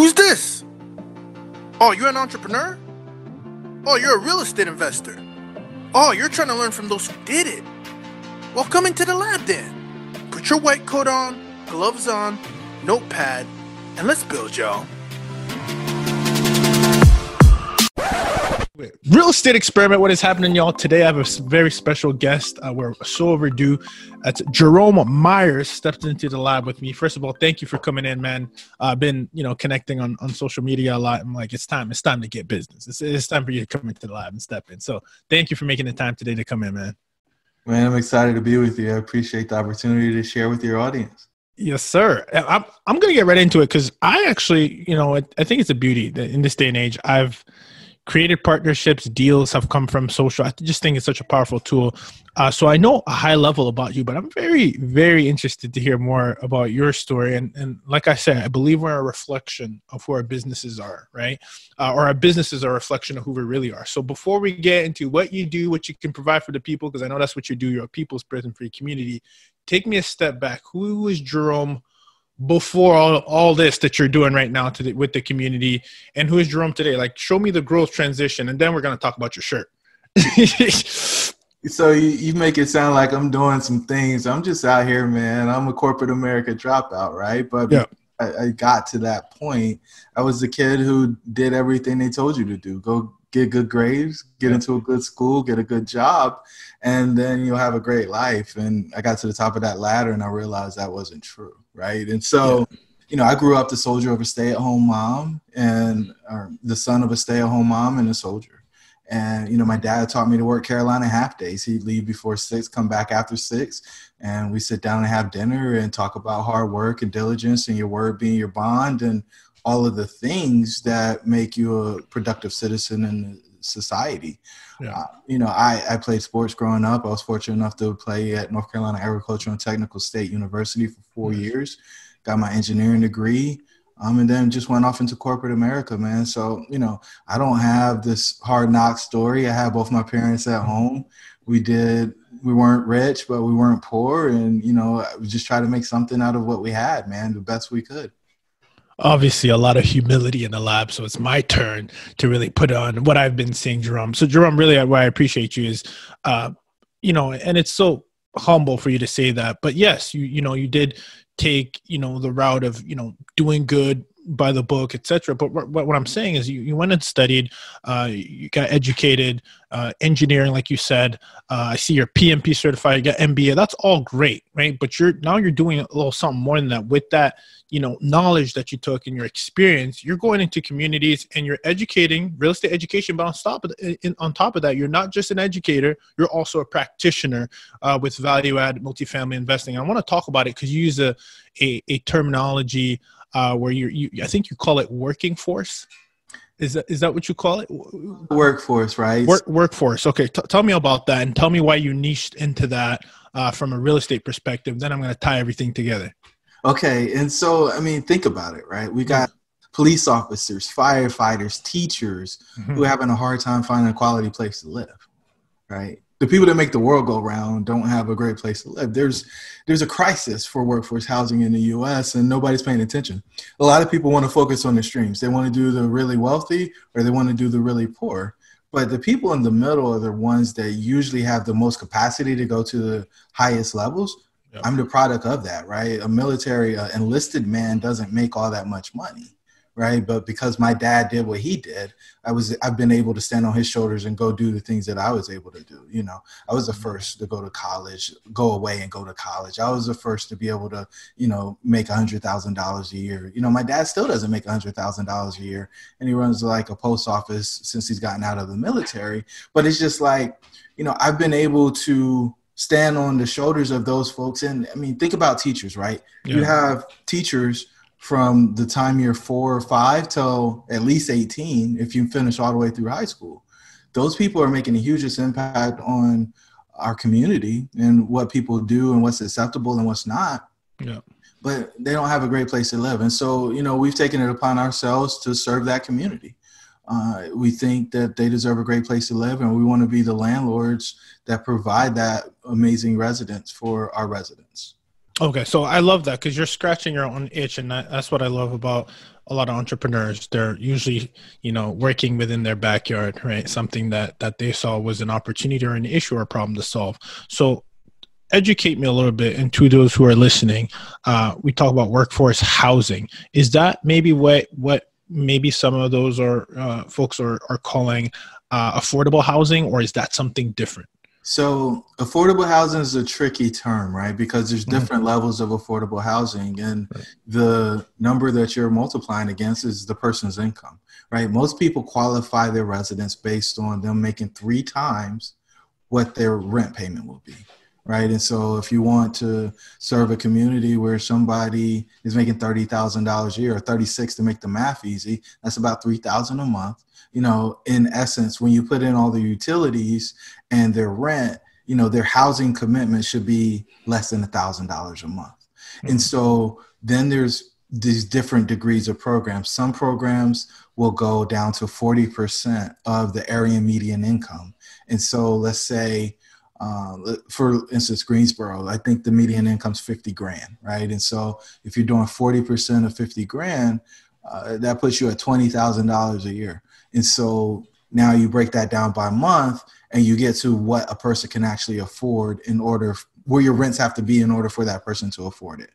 Who's this? Oh, you're an entrepreneur? Oh, you're a real estate investor. Oh, you're trying to learn from those who did it. Well, come into the lab then. Put your white coat on, gloves on, notepad, and let's build, y'all. Real estate experiment. What is happening, y'all? Today I have a very special guest. Uh, we're so overdue. That's Jerome Myers stepped into the lab with me. First of all, thank you for coming in, man. I've uh, been, you know, connecting on, on social media a lot. I'm like, it's time. It's time to get business. It's, it's time for you to come into the lab and step in. So thank you for making the time today to come in, man. Man, I'm excited to be with you. I appreciate the opportunity to share with your audience. Yes, sir. I'm I'm gonna get right into it because I actually, you know, I, I think it's a beauty that in this day and age, I've created partnerships, deals have come from social. I just think it's such a powerful tool. Uh, so I know a high level about you, but I'm very, very interested to hear more about your story. And, and like I said, I believe we're a reflection of who our businesses are, right? Uh, or our businesses are a reflection of who we really are. So before we get into what you do, what you can provide for the people, because I know that's what you do, you're a people's prison for your community. Take me a step back. Who is Jerome? Before all, all this that you're doing right now to the, with the community and who is jerome today? Like show me the growth transition and then we're going to talk about your shirt. So you, you make it sound like i'm doing some things. I'm just out here man. I'm a corporate america dropout right? But yeah. I, I got to that point. I was the kid who did everything they told you to do. Go get good grades, get into a good school, get a good job, and then you'll have a great life. And I got to the top of that ladder and I realized that wasn't true, right? And so, yeah. you know, I grew up the soldier of a stay-at-home mom and the son of a stay-at-home mom and a soldier. And you know, my dad taught me to work Carolina half days. He'd leave before six, come back after six, and we sit down and have dinner and talk about hard work and diligence and your word being your bond and all of the things that make you a productive citizen in society. Yeah. Uh, you know, I, I played sports growing up. I was fortunate enough to play at North Carolina Agricultural and Technical State University for 4 mm-hmm. years. Got my engineering degree, um, and then just went off into corporate America, man. So you know, I don't have this hard knock story. I have both my parents at home. We did. We weren't rich, but we weren't poor, and you know, we just try to make something out of what we had, man, the best we could obviously a lot of humility in the lab. So it's my turn to really put on what I've been seeing, Jerome. So Jerome, really, what I appreciate you is, uh, you know, and it's so humble for you to say that. But yes, you you know, you did take you know the route of you know doing good by the book, etc. But what, what, I'm saying is, you, you went and studied, uh, you got educated, uh, engineering, like you said. Uh, I see you're PMP certified, you got MBA. That's all great, right? But you're now you're doing a little something more than that with that, you know, knowledge that you took and your experience. You're going into communities and you're educating real estate education. But on top of in, on top of that, you're not just an educator; you're also a practitioner uh, with value add multifamily investing. I want to talk about it because you use a, a, a terminology uh, where you're, you, I think you call it working force. Is that is that what you call it? Workforce, right? Work, workforce. Okay, T- tell me about that, and tell me why you niched into that uh, from a real estate perspective. Then I'm going to tie everything together. Okay, and so I mean, think about it, right? We got police officers, firefighters, teachers mm-hmm. who are having a hard time finding a quality place to live, right? The people that make the world go round don't have a great place to live. There's there's a crisis for workforce housing in the U.S. and nobody's paying attention. A lot of people want to focus on the streams. They want to do the really wealthy or they want to do the really poor. But the people in the middle are the ones that usually have the most capacity to go to the highest levels. Yep. I'm the product of that, right? A military uh, enlisted man doesn't make all that much money right? But because my dad did what he did i was i've been able to stand on his shoulders and go do the things that i was able to do you know? I was the mm-hmm. first to go to college go away and go to college. I was the first to be able to you know make a hundred thousand dollars a year. You know my dad still doesn't make a hundred thousand dollars a year and he runs like a post office since he's gotten out of the military. But it's just like you know i've been able to stand on the shoulders of those folks. And i mean think about teachers right? Yeah. you have teachers from the time you're four or five till at least 18 if you finish all the way through high school. Those people are making the hugest impact on our community and what people do and what's acceptable and what's not. Yeah. But they don't have a great place to live. And so you know we've taken it upon ourselves to serve that community. Uh, we think that they deserve a great place to live and we want to be the landlords that provide that amazing residence for our residents Okay, so I love that because you're scratching your own itch, and that, that's what I love about a lot of entrepreneurs. They're usually, you know, working within their backyard, right? Something that that they saw was an opportunity or an issue or a problem to solve. So, educate me a little bit, and to those who are listening, uh, we talk about workforce housing. Is that maybe what what maybe some of those are uh, folks are are calling uh, affordable housing, or is that something different? So affordable housing is a tricky term, right? Because there's mm-hmm. different mm-hmm. levels of affordable housing and right. the number that you're multiplying against is the person's income, right? Most people qualify their residence based on them making three times what their rent payment will be, right? And so if you want to serve a community where somebody is making $30,000 a year or 36 to make the math easy, that's about 3,000 a month you know, in essence, when you put in all the utilities and their rent, you know, their housing commitment should be less than a thousand dollars a month. Mm-hmm. And so then there's these different degrees of programs. Some programs will go down to 40% of the area median income. And so let's say, uh, for instance, Greensboro, I think the median income is 50 grand, right? And so if you're doing 40% of 50 grand, uh, that puts you at $20,000 a year. And so now you break that down by month and you get to what a person can actually afford in order where your rents have to be in order for that person to afford it.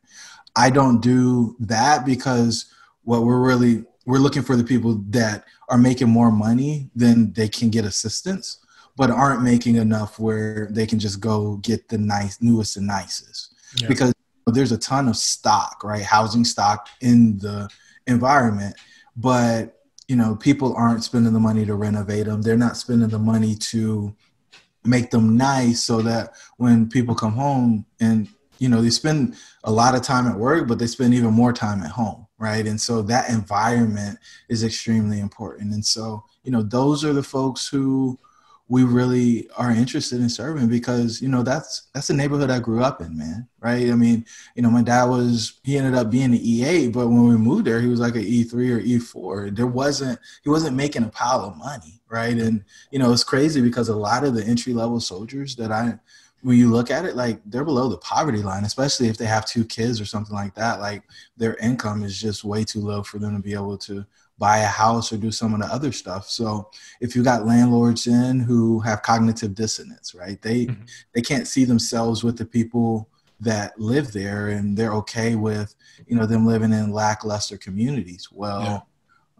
I don't do that because what we're really we're looking for the people that are making more money than they can get assistance, but aren't making enough where they can just go get the nice newest and nicest. Yeah. Because there's a ton of stock, right? Housing stock in the environment, but you know, people aren't spending the money to renovate them. They're not spending the money to make them nice so that when people come home and you know they spend a lot of time at work but they spend even more time at home right and so that environment is extremely important and so you know those are the folks who we really are interested in serving because you know that's that's the neighborhood I grew up in, man. Right? I mean, you know, my dad was he ended up being an E8, but when we moved there, he was like an E3 or E4. There wasn't he wasn't making a pile of money, right? And you know, it's crazy because a lot of the entry level soldiers that I when you look at it, like they're below the poverty line, especially if they have two kids or something like that. Like their income is just way too low for them to be able to buy a house or do some of the other stuff. So if you got landlords in who have cognitive dissonance, right? They mm-hmm. they can't see themselves with the people that live there and they're okay with, you know, them living in lackluster communities. Well, yeah.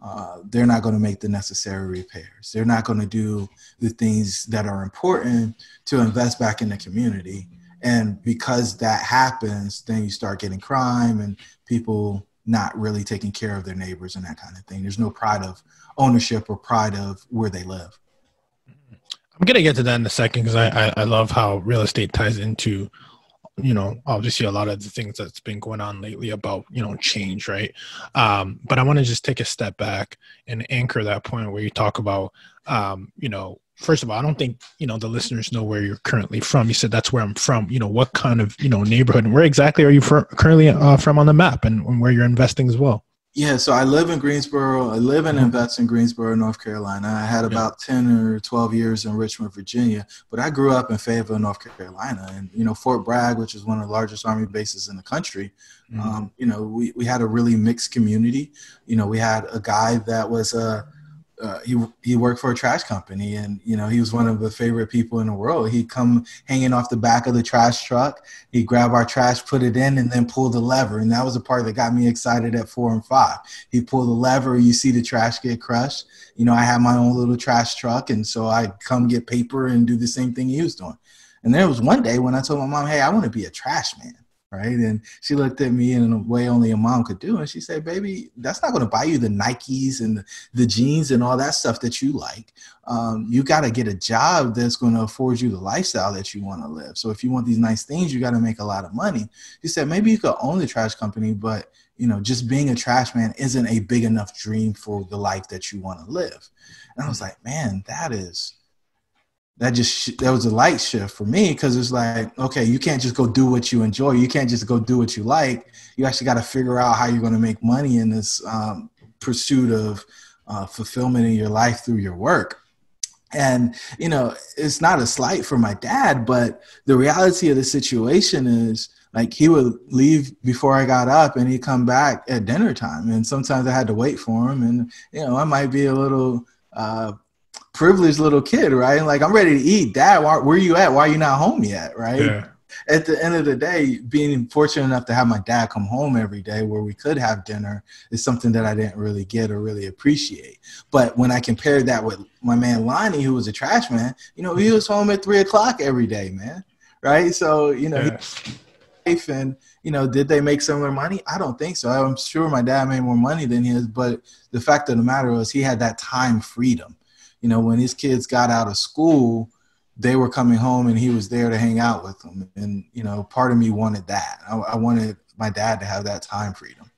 uh, they're not going to make the necessary repairs. They're not going to do the things that are important to invest back in the community. And because that happens, then you start getting crime and people not really taking care of their neighbors and that kind of thing. There's no pride of ownership or pride of where they live. I'm gonna get to that in a second because I, I, I love how real estate ties into you know obviously a lot of the things that's been going on lately about you know change right um, but i want to just take a step back and anchor that point where you talk about um, you know first of all, I don't think you know the listeners know where you're currently from. You said that's where I'm from. You know, what kind of you know neighborhood and where exactly are you for, currently uh, from on the map, and, and, where you're investing as well? Yeah, so I live in Greensboro. I live and mm-hmm. invest in Greensboro, North Carolina. I had about yeah. ten or twelve years in Richmond, Virginia, but I grew up in Fayetteville, North Carolina, and you know Fort Bragg, which is one of the largest Army bases in the country. Mm-hmm. Um, you know, we we had a really mixed community. You know, we had a guy that was a uh, he he worked for a trash company, and you know he was one of the favorite people in the world. He'd come hanging off the back of the trash truck. He'd grab our trash, put it in, and then pull the lever. And that was the part that got me excited at four and five. He pull the lever, you see the trash get crushed. You know, I had my own little trash truck, and so I'd come get paper and do the same thing he was doing. And there was one day when I told my mom, "Hey, I want to be a trash man." Right? And she looked at me in a way only a mom could do, and she said, "Baby, that's not going to buy you the Nikes and the, the, jeans and all that stuff that you like. Um, you got to get a job that's going to afford you the lifestyle that you want to live. So if you want these nice things, you got to make a lot of money." She said, "Maybe you could own the trash company, but." You know, just being a trash man isn't a big enough dream for the life that you want to live. And I was like, man, that is that just that was a light shift for me because it's like okay you can't just go do what you enjoy you can't just go do what you like you actually got to figure out how you're going to make money in this um, pursuit of uh, fulfillment in your life through your work and you know it's not a slight for my dad but the reality of the situation is like he would leave before I got up and he'd come back at dinner time. And sometimes I had to wait for him. And, you know, I might be a little uh, privileged little kid, right? Like, I'm ready to eat. Dad, why, where are you at? Why are you not home yet? Right. Yeah. At the end of the day, being fortunate enough to have my dad come home every day where we could have dinner is something that I didn't really get or really appreciate. But when I compared that with my man Lonnie, who was a trash man, you know, he was home at three o'clock every day, man. Right. So, you know, yeah. he, and you know did they make similar money i don't think so i'm sure my dad made more money than his but the fact of the matter was he had that time freedom you know when his kids got out of school they were coming home and he was there to hang out with them and you know part of me wanted that i, I wanted my dad to have that time freedom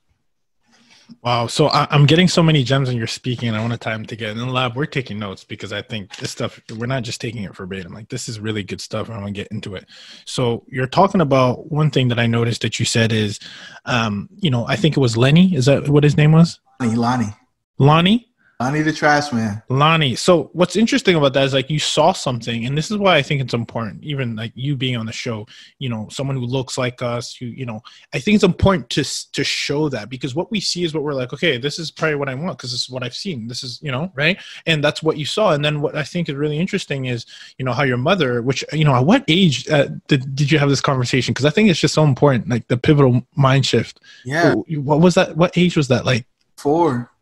Wow. So I, am getting so many gems when you're speaking, and I want to tie them together. In the lab, we're taking notes because I think this stuff, we're not just taking it verbatim. Like, this is really good stuff. And I want to get into it. So you're talking about one thing that I noticed that you said is, um, you know, I think it was Lenny. Is that what his name was? Lonnie. Lonnie? Lonnie the trash man. Lonnie. So what's interesting about that is like you saw something, and this is why I think it's important, even like you being on the show, you know, someone who looks like us, who, you know, I think it's important to to show that because what we see is what we're like, okay, this is probably what I want because this is what I've seen. This is, you know, right? And that's what you saw. And then what I think is really interesting is, you know, how your mother, which, you know, at what age uh, did, did you have this conversation? Because I think it's just so important, like the pivotal mind shift. Yeah. What was that? What age was that? Like four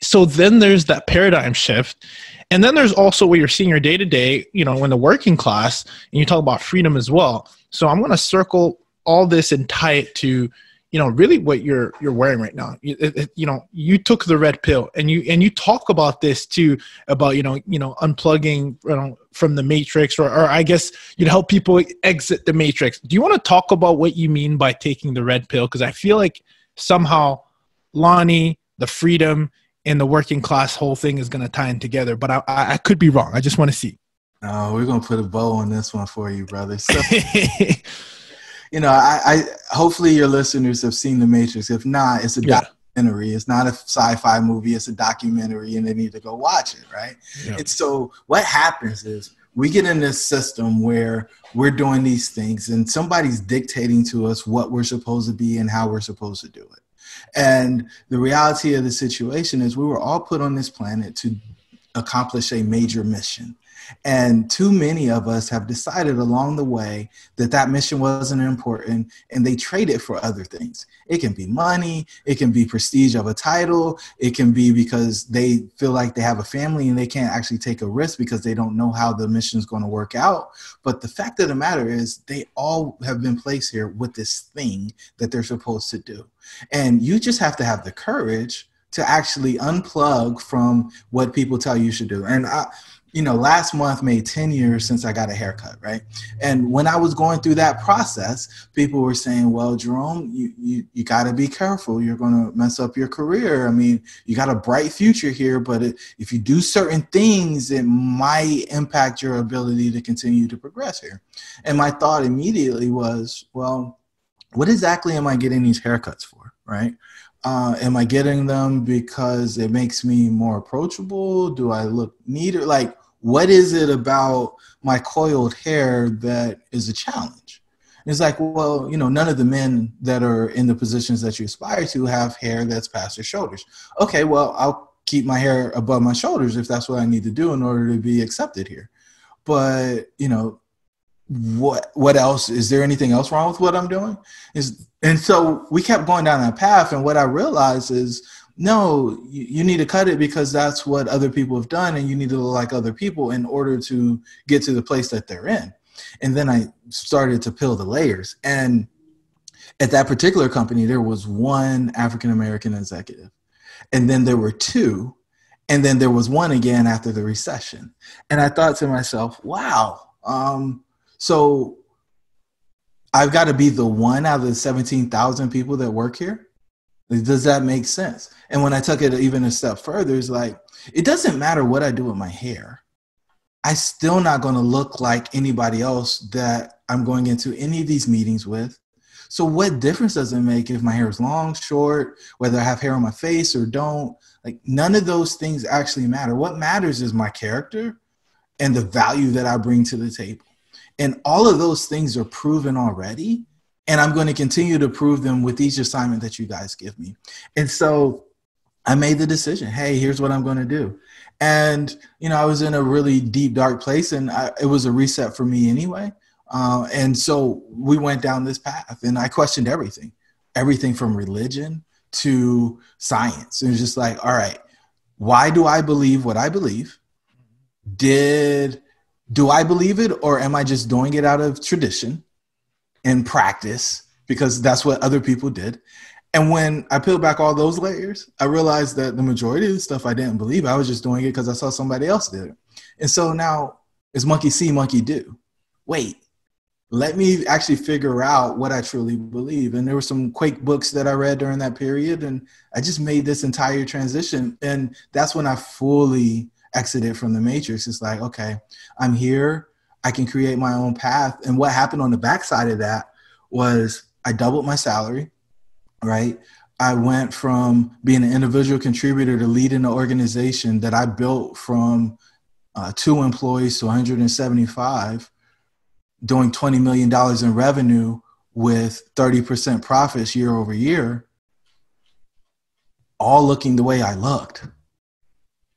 so then there's that paradigm shift. And then there's also what you're seeing your day to day you know in the working class and you talk about freedom as well. So i'm going to circle all this and tie it to you know really what you're you're wearing right now. You, it, you know you took the red pill and you and you talk about this too about you know you know unplugging you know from the matrix or, or i guess you'd help people exit the matrix. Do you want to talk about what you mean by taking the red pill? Because i feel like somehow lonnie the freedom and the working class whole thing is going to tie in together. But I, I, I could be wrong. I just want to see. No, we're gonna put a bow on this one for you, brother. So, you know, I, I, hopefully your listeners have seen The Matrix. If not, it's a yeah. documentary. It's not a sci-fi movie. It's a documentary, and they need to go watch it, right? Yeah. And so, what happens is we get in this system where we're doing these things, and somebody's dictating to us what we're supposed to be and how we're supposed to do it. And the reality of the situation is we were all put on this planet to accomplish a major mission. And too many of us have decided along the way that that mission wasn't important and they trade it for other things. It can be money, it can be prestige of a title, it can be because they feel like they have a family and they can't actually take a risk because they don't know how the mission is going to work out. But the fact of the matter is, they all have been placed here with this thing that they're supposed to do. And you just have to have the courage to actually unplug from what people tell you should do. And I, you know, last month made 10 years since I got a haircut, right? And when I was going through that process, people were saying, well, Jerome, you, you, you got to be careful. You're going to mess up your career. I mean, you got a bright future here, but it, if you do certain things, it might impact your ability to continue to progress here. And my thought immediately was, well, what exactly am I getting these haircuts for, right? Uh, am I getting them because it makes me more approachable? Do I look neater? Like, what is it about my coiled hair that is a challenge? it's like, well, you know, none of the men that are in the positions that you aspire to have hair that's past their shoulders. Okay, well, I'll keep my hair above my shoulders if that's what I need to do in order to be accepted here. But, you know, what what else is there anything else wrong with what I'm doing? Is and so we kept going down that path and what I realized is no, you, you, need to cut it because that's what other people have done, and you need to look like other people in order to get to the place that they're in. And then I started to peel the layers. And at that particular company, there was one African American executive, and then there were two, and then there was one again after the recession. And I thought to myself, wow, um, so I've got to be the one out of the 17,000 people that work here does that make sense? And when I took it even a step further, it's like, it doesn't matter what I do with my hair. I still not going to look like anybody else that I'm going into any of these meetings with. So what difference does it make if my hair is long, short, whether I have hair on my face or don't? Like none of those things actually matter. What matters is my character and the value that I bring to the table. And all of those things are proven already And I'm going to continue to prove them with each assignment that you guys give me. And so I made the decision hey, here's what I'm going to do. And, you know, I was in a really deep, dark place, and I, it was a reset for me anyway. Uh, and so we went down this path, and I questioned everything everything from religion to science. It was just like, all right, why do I believe what I believe? Did do I believe it or am I just doing it out of tradition and practice because that's what other people did? And when I peeled back all those layers, I realized that the majority of the stuff I didn't believe, I was just doing it because I saw somebody else did it. And so now it's monkey see, monkey do. Wait, let me actually figure out what I truly believe. And there were some Quake books that I read during that period, and I just made this entire transition. And that's when I fully exited from the matrix. It's like, okay, I'm here. I can create my own path. And what happened on the backside of that was I doubled my salary, right? I went from being an individual contributor to leading an organization that I built from uh, two employees to 175 doing $20 million in revenue with 30% profits year over year, all looking the way I looked.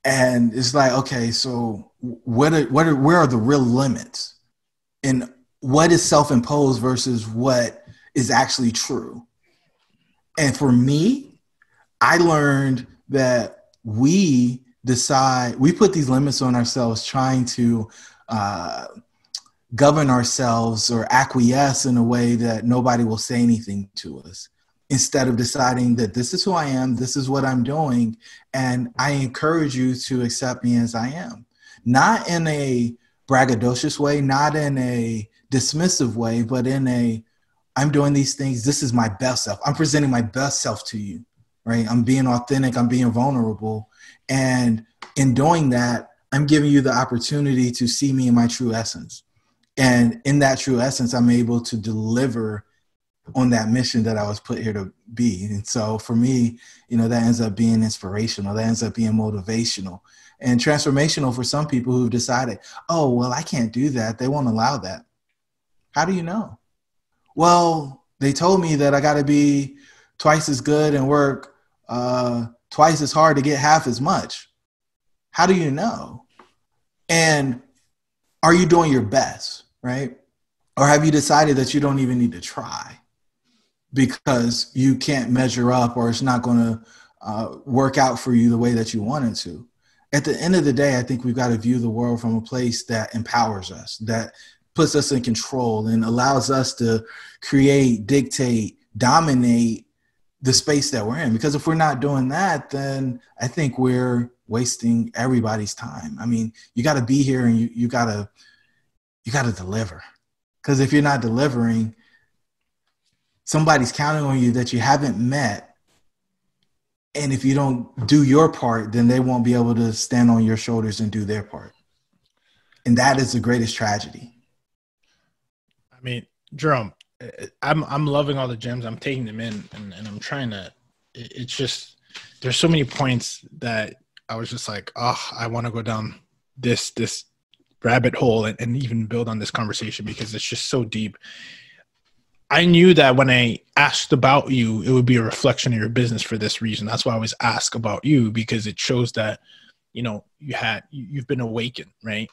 And it's like, okay, so what are, what are, where are the real limits? And what is self imposed versus what is actually true? And for me, I learned that we decide, we put these limits on ourselves trying to uh, govern ourselves or acquiesce in a way that nobody will say anything to us instead of deciding that this is who I am, this is what I'm doing, and I encourage you to accept me as I am. Not in a braggadocious way, not in a dismissive way, but in a I'm doing these things, this is my best self. I'm presenting my best self to you, right? I'm being authentic, I'm being vulnerable. And in doing that, I'm giving you the opportunity to see me in my true essence and in that true essence i'm able to deliver on that mission that i was put here to be and so for me you know that ends up being inspirational that ends up being motivational and transformational for some people who've decided oh well i can't do that. They won't allow that. How do you know? Well they told me that i got to be twice as good and work uh, twice as hard to get half as much. How do you know? And are you doing your best right? Or have you decided that you don't even need to try because you can't measure up or it's not going to uh, work out for you the way that you want it to? At the end of the day, I think we've got to view the world from a place that empowers us, that puts us in control and allows us to create, dictate, dominate the space that we're in. Because if we're not doing that, then I think we're wasting everybody's time. I mean, you got to be here and you, you got to you got to deliver. Because if you're not delivering, somebody's counting on you that you haven't met. And if you don't do your part, then they won't be able to stand on your shoulders and do their part. And that is the greatest tragedy. I mean, Jerome, I'm I'm loving all the gems. I'm taking them in, and, and I'm trying to. It's just there's so many points that I was just like, oh, I want to go down this this rabbit hole and, and even build on this conversation because it's just so deep. I knew that when I asked about you, it would be a reflection of your business for this reason. That's why I always ask about you because it shows that, you know, you had you've been awakened, right?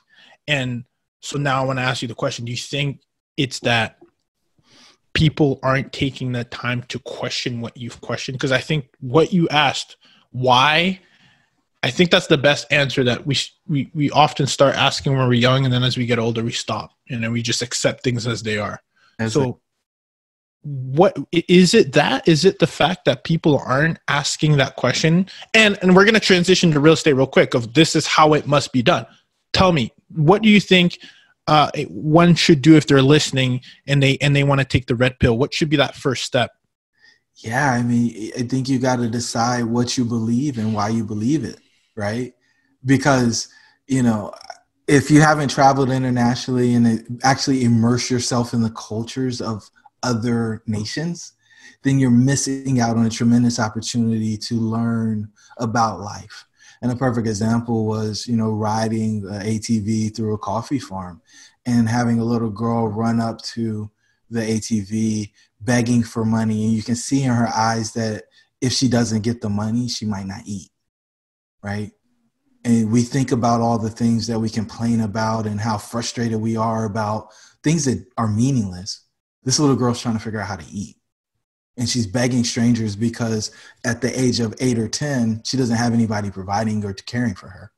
And so now I want to ask you the question: Do you think it's that people aren't taking the time to question what you've questioned? Because I think what you asked, why I think that's the best answer that we we we often start asking when we're young, and then as we get older, we stop and then we just accept things as they are. As so, what is it that is it the fact that people aren't asking that question? And and we're gonna transition to real estate real quick. Of this is how it must be done. Tell me, what do you think uh, one should do if they're listening and they and they want to take the red pill? What should be that first step? Yeah, I mean, I think you got to decide what you believe and why you believe it right? Because, you know, if you haven't traveled internationally and actually immerse yourself in the cultures of other nations, then you're missing out on a tremendous opportunity to learn about life. And a perfect example was, you know, riding the ATV through a coffee farm and having a little girl run up to the ATV, begging for money. And you can see in her eyes that if she doesn't get the money she might not eat right? And we think about all the things that we complain about and how frustrated we are about things that are meaningless this little girl's trying to figure out how to eat. And she's begging strangers because at the age of 8 or 10 she doesn't have anybody providing or caring for her.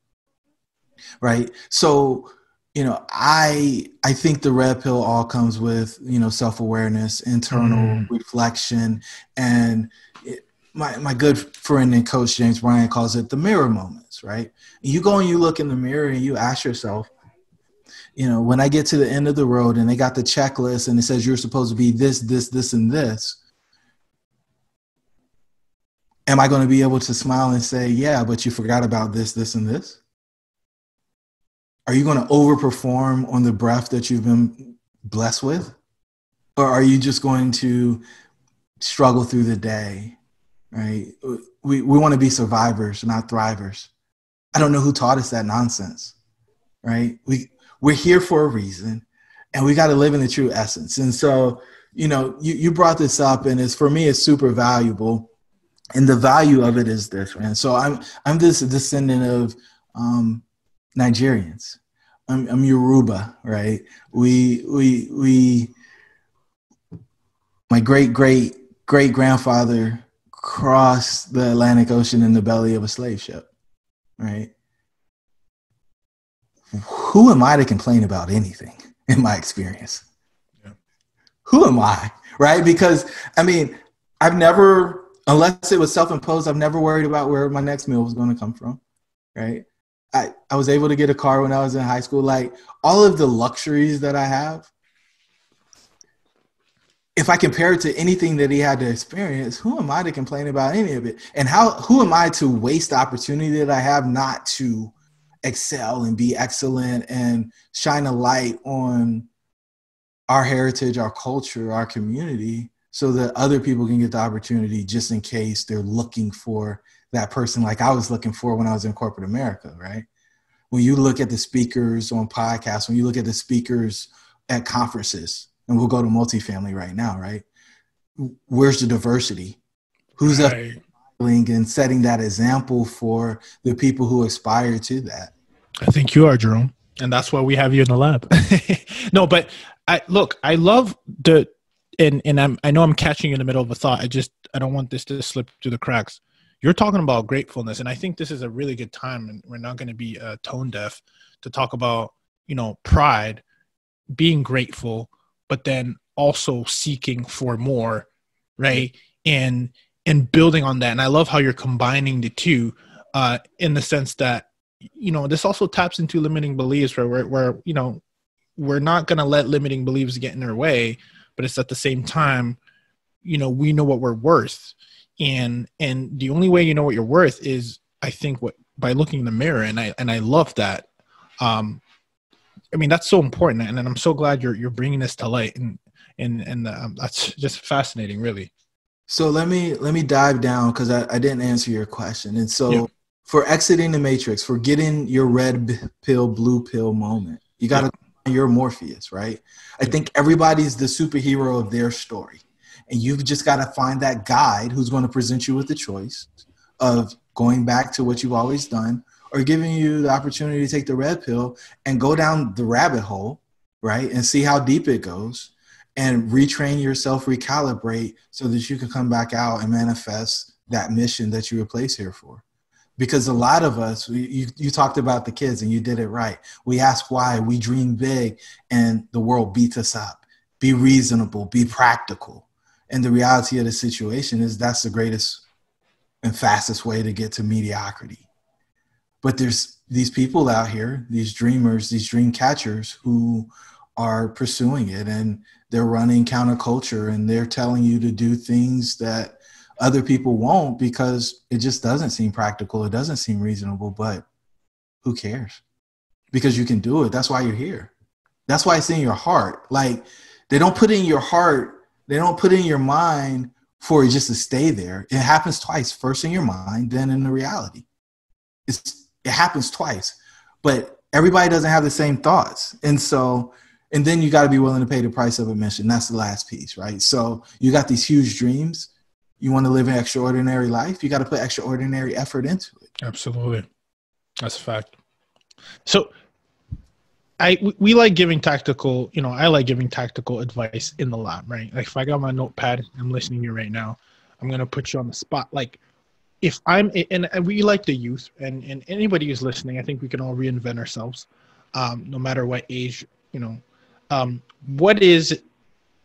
Right? So you know i i think the red pill all comes with you know self-awareness internal mm. reflection. And it, my my good friend and coach james bryant calls it the mirror moments right? You go and you look in the mirror and you ask yourself you know when i get to the end of the road and they got the checklist and it says you're supposed to be this this this and this am i going to be able to smile and say yeah but you forgot about this this and this are you going to overperform on the breath that you've been blessed with? Or are you just going to struggle through the day? Right? We, we want to be survivors, not thrivers. I don't know who taught us that nonsense. Right? We, we're here for a reason and we got to live in the true essence. And so, you know, you, you brought this up and it's for me, it's super valuable. And the value of it is this, man. So I'm, I'm this descendant of, um, Nigerians. I'm, I'm Yoruba, right? We, we, we, my great great great grandfather crossed the Atlantic Ocean in the belly of a slave ship, right? Who am I to complain about anything in my experience? Yeah. Who am I, right? Because I mean, I've never, unless it was self imposed, I've never worried about where my next meal was going to come from, right? I, I was able to get a car when I was in high school. Like all of the luxuries that I have, if I compare it to anything that he had to experience, who am I to complain about any of it? And how who am I to waste the opportunity that I have not to excel and be excellent and shine a light on our heritage, our culture, our community, so that other people can get the opportunity just in case they're looking for that person like I was looking for when I was in corporate America, right? When you look at the speakers on podcasts, when you look at the speakers at conferences, and we'll go to multifamily right now, right? Where's the diversity? Who's right. up and setting that example for the people who aspire to that? I think you are, Jerome. And that's why we have you in the lab. no, but I look, I love the and and I'm I know I'm catching you in the middle of a thought. I just I don't want this to slip through the cracks you're talking about gratefulness and i think this is a really good time and we're not going to be uh, tone deaf to talk about you know pride being grateful but then also seeking for more right and and building on that and i love how you're combining the two uh in the sense that you know this also taps into limiting beliefs where where, where you know we're not going to let limiting beliefs get in our way but it's at the same time you know we know what we're worth. And and the only way you know what you're worth is i think what by looking in the mirror and i and i love that. Um i mean that's so important and, and i'm so glad you're you're bringing this to light and and and um, that's just fascinating really. So let me let me dive down because I, I didn't answer your question. And so yeah. For exiting the matrix for getting your red pill blue pill moment you got to yeah. your morpheus right i think everybody's the superhero of their story and you've just got to find that guide who's going to present you with the choice of going back to what you've always done or giving you the opportunity to take the red pill and go down the rabbit hole, right? And see how deep it goes and retrain yourself, recalibrate so that you can come back out and manifest that mission that you were placed here for. Because a lot of us, you, you talked about the kids and you did it right. We ask why, we dream big, and the world beats us up. Be reasonable, be practical. And the reality of the situation is that's the greatest and fastest way to get to mediocrity. But there's these people out here, these dreamers, these dream catchers who are pursuing it and they're running counterculture and they're telling you to do things that other people won't because it just doesn't seem practical. It doesn't seem reasonable, but who cares? Because you can do it. That's why you're here. That's why it's in your heart. Like they don't put in your heart they don't put in your mind for it just to stay there. It happens twice. First in your mind, then in the reality. It's it happens twice. But everybody doesn't have the same thoughts. And so And then you got to be willing to pay the price of admission. That's the last piece, right? So you got these huge dreams. You want to live an extraordinary life. You got to put extraordinary effort into it. Absolutely. That's a fact. So I we like giving tactical, you know, I like giving tactical advice in the lab, right? Like if I got my notepad, I'm listening to you right now, I'm gonna put you on the spot. Like if I'm and, and we like the youth and, and anybody who's listening, I think we can all reinvent ourselves, um, no matter what age, you know. Um, what is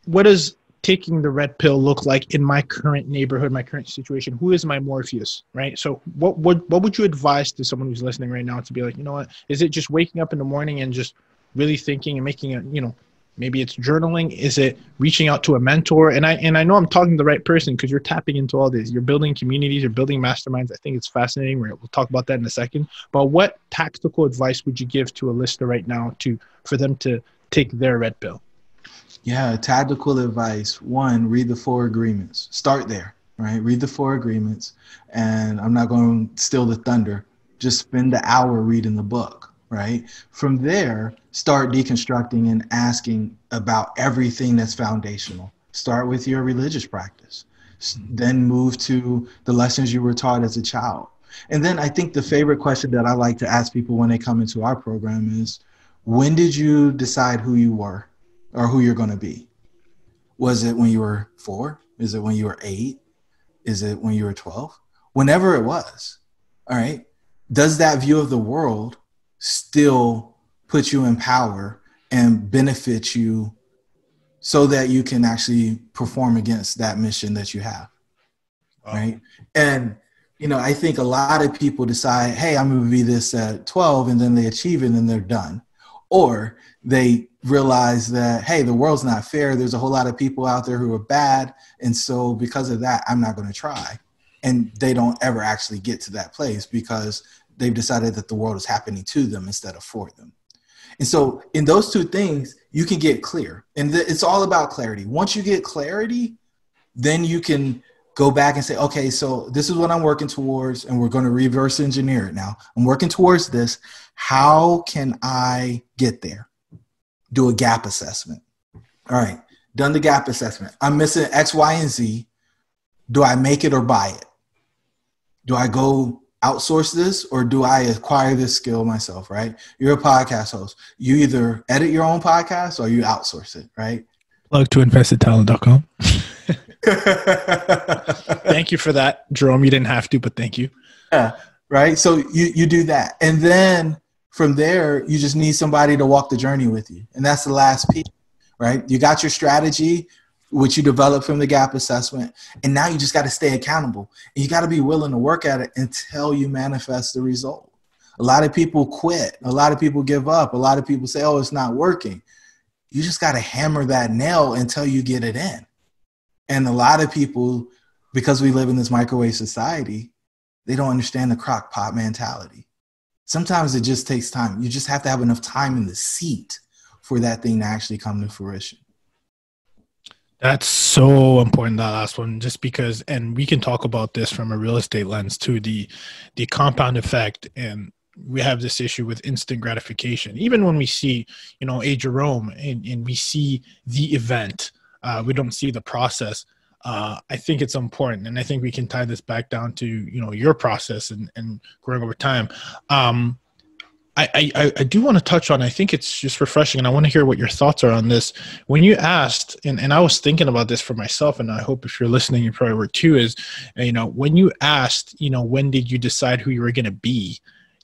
what does taking the red pill look like in my current neighborhood, my current situation? Who is my Morpheus, right? So, what would what would you advise to someone who's listening right now to be like, you know what? Is it just waking up in the morning and just really thinking and making a, you know, maybe it's journaling? Is it reaching out to a mentor? And I and I know I'm talking to the right person because you're tapping into all this. You're building communities, you're building masterminds. I think it's fascinating. We'll talk about that in a second. But what tactical advice would you give to a listener right now to for them to take their red pill? Yeah, tactical advice. One, read the four agreements. Start there, right? Read the four agreements. And I'm not going to steal the thunder. Just spend the hour reading the book, right? From there, start deconstructing and asking about everything that's foundational. Start with your religious practice. Then move to the lessons you were taught as a child. And then I think the favorite question that I like to ask people when they come into our program is when did you decide who you were? Or who you're going to be? Was it when you were four? Is it when you were eight? Is it when you were 12? Whenever it was, all right, does that view of the world still put you in power and benefit you so that you can actually perform against that mission that you have? Wow. Right. And, you know, I think a lot of people decide, hey, I'm going to be this at 12, and then they achieve it and then they're done. Or they realize that hey the world's not fair. There's a whole lot of people out there who are bad. And so because of that i'm not going to try. And they don't ever actually get to that place because they've decided that the world is happening to them instead of for them. And so in those two things you can get clear. And it's all about clarity. Once you get clarity then you can go back and say okay so this is what i'm working towards and we're going to reverse engineer it now. I'm working towards this. How can i get there do a gap assessment. All right, done the gap assessment. I'm missing X, Y, and Z. Do I make it or buy it? Do I go outsource this or do I acquire this skill myself, right? You're a podcast host. You either edit your own podcast or you outsource it, right? Plug to investedtalent.com. thank you for that, Jerome. You didn't have to, but thank you. Yeah, right. So you you do that, and then from there, you just need somebody to walk the journey with you. And that's the last piece, right? You got your strategy, which you developed from the gap assessment. And now you just got to stay accountable. And you got to be willing to work at it until you manifest the result. A lot of people quit. A lot of people give up. A lot of people say, oh, it's not working. You just got to hammer that nail until you get it in. And a lot of people, because we live in this microwave society, they don't understand the crock pot mentality sometimes it just takes time. You just have to have enough time in the seat for that thing to actually come to fruition. That's so important that last one, just because, and we can talk about this from a real estate lens too. The the compound effect, and we have this issue with instant gratification. Even when we see, you know, a Jerome, and, and we see the event, uh, we don't see the process uh, I think it's important, and I think we can tie this back down to you know your process and, and growing over time. Um, I, I, I do want to touch on. I think it's just refreshing, and I want to hear what your thoughts are on this. When you asked, and, and I was thinking about this for myself, and I hope if you're listening, you probably were too. Is you know when you asked, you know, when did you decide who you were going to be?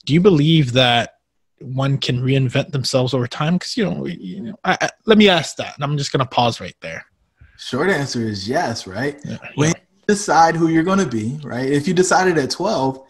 Do you believe that one can reinvent themselves over time? Because you know, you know, I, I, let me ask that, and I'm just going to pause right there. Short answer is yes, right? Yeah. When you decide who you're going to be, right? If you decided at 12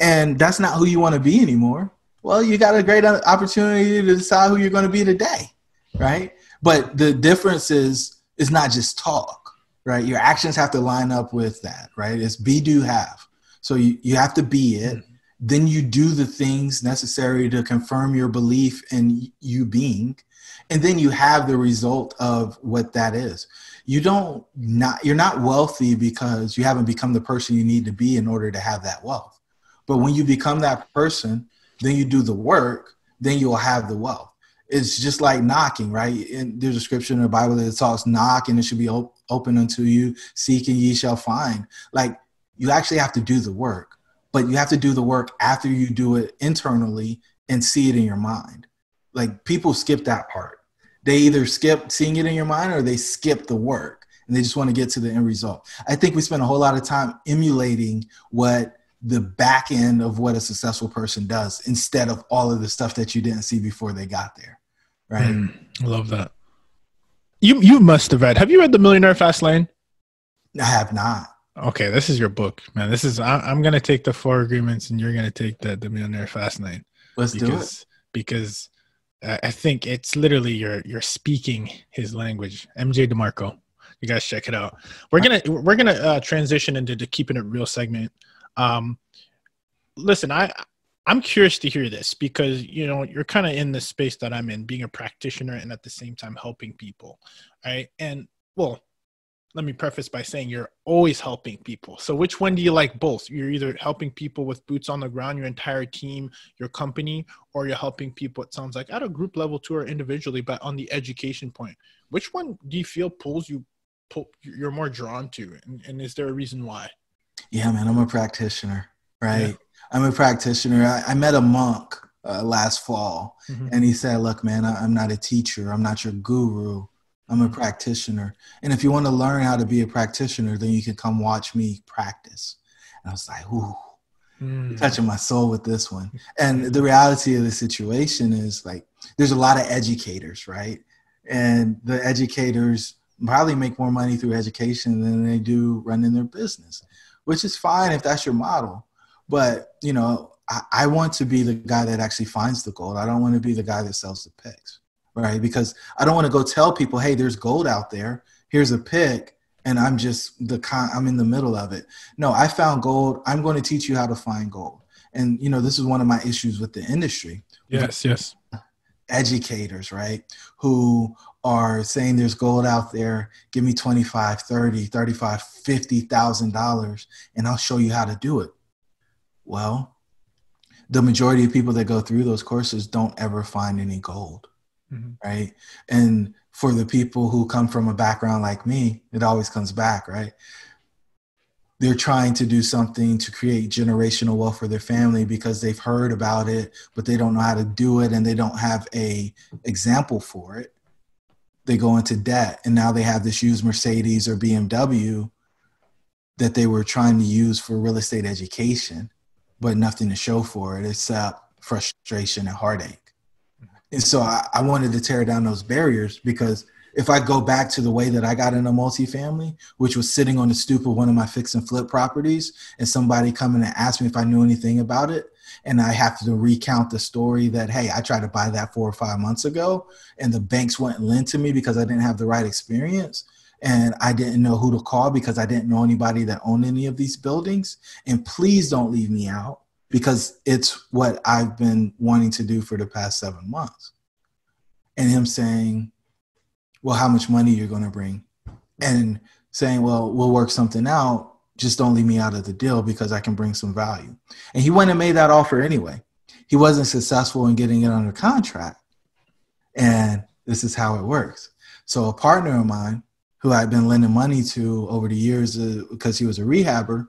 and that's not who you want to be anymore, well, you got a great opportunity to decide who you're going to be today, right? But the difference is it's not just talk, right? Your actions have to line up with that, right? It's be, do, have. So you, you have to be it. Mm-hmm. Then you do the things necessary to confirm your belief in you being. And then you have the result of what that is you don't not you're not wealthy because you haven't become the person you need to be in order to have that wealth but when you become that person then you do the work then you'll have the wealth it's just like knocking, right? In, there's a scripture in the Bible that talks knock and it should be op- open unto you, seek and ye shall find. Like you actually have to do the work, but you have to do the work after you do it internally and see it in your mind. Like people skip that part. They either skip seeing it in your mind or they skip the work and they just want to get to the end result. I think we spend a whole lot of time emulating what the back end of what a successful person does instead of all of the stuff that you didn't see before they got there. Right. Mm, I love that. You you must have read. Have you read The Millionaire Fast Lane? I have not. Okay, this is your book, man. This is I, am gonna take the four agreements, and you're gonna take the the Millionaire Fast Lane. Let's because, do it. Because I think it's literally you're you're speaking his language. MJ DeMarco. You guys check it out. We're gonna we're gonna uh, transition into the keeping it real segment. Um, listen, I I'm curious to hear this because you know you're kind of in the space that I'm in, being a practitioner and at the same time helping people, right? And well, let me preface by saying you're always helping people. So which one do you like both? You're either helping people with boots on the ground, your entire team, your company, or you're helping people, it sounds like, at a group level too or individually, but on the education point. Which one do you feel pulls you pull, you're more drawn to? And, and is there a reason why? Yeah, man, I'm a practitioner, right? Yeah. I'm a practitioner. I, I met a monk uh, last fall, mm-hmm. and he said, "Look, man, I, I'm not a teacher. I'm not your guru. I'm a practitioner. And if you want to learn how to be a practitioner, then you can come watch me practice." And I was like, "Ooh." Mm. touching my soul with this one. And the reality of the situation is like there's a lot of educators, right? And the educators probably make more money through education than they do running their business which is fine if that's your model. But you know, I, I want to be the guy that actually finds the gold. I don't want to be the guy that sells the picks, right? Because I don't want to go tell people, "Hey, there's gold out there. Here's a pick." and I'm just the con- I'm in the middle of it. No, I found gold. I'm going to teach you how to find gold. And you know, this is one of my issues with the industry. Yes, yes. Educators, right? Who are saying there's gold out there give me 25 30 35 50000 dollars and i'll show you how to do it well the majority of people that go through those courses don't ever find any gold mm-hmm. right and for the people who come from a background like me it always comes back right they're trying to do something to create generational wealth for their family because they've heard about it but they don't know how to do it and they don't have a example for it they go into debt and now they have this used Mercedes or BMW that they were trying to use for real estate education, but nothing to show for it except frustration and heartache. And so I, I wanted to tear down those barriers because if I go back to the way that I got into multifamily, which was sitting on the stoop of one of my fix and flip properties, and somebody coming and asked me if I knew anything about it, and I have to recount the story that hey, I tried to buy that four or five months ago, and the banks wouldn't lend to me because I didn't have the right experience, and I didn't know who to call because I didn't know anybody that owned any of these buildings. And please don't leave me out because it's what I've been wanting to do for the past seven months. And him saying, well, how much money you're going to bring, and saying, well, we'll work something out just don't leave me out of the deal because I can bring some value. And he went and made that offer anyway. He wasn't successful in getting it under contract. And this is how it works. So a partner of mine who I'd been lending money to over the years uh, because he was a rehabber,